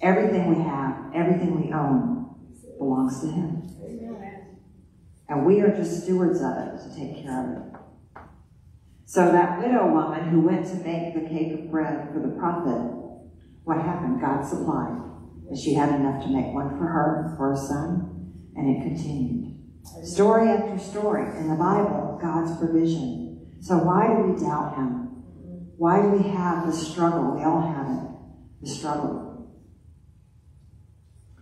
Everything we have, everything we own belongs to Him. And we are just stewards of it to take care of it. So that widow woman who went to make the cake of bread for the prophet, what happened? God supplied. And she had enough to make one for her, for her son, and it continued. Story after story in the Bible, God's provision. So why do we doubt Him? Why do we have the struggle? We all have it. The struggle